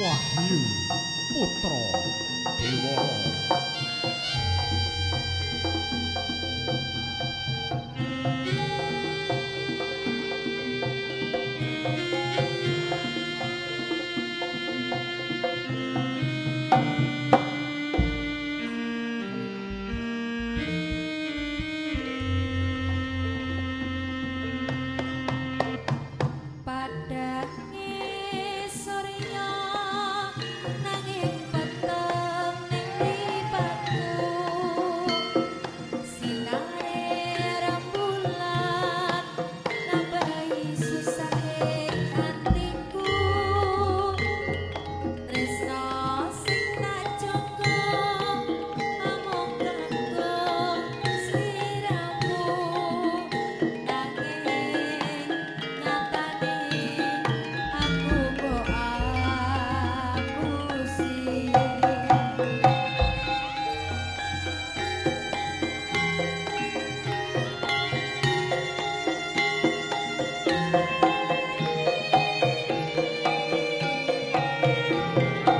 Wahyu Putra Dewara Música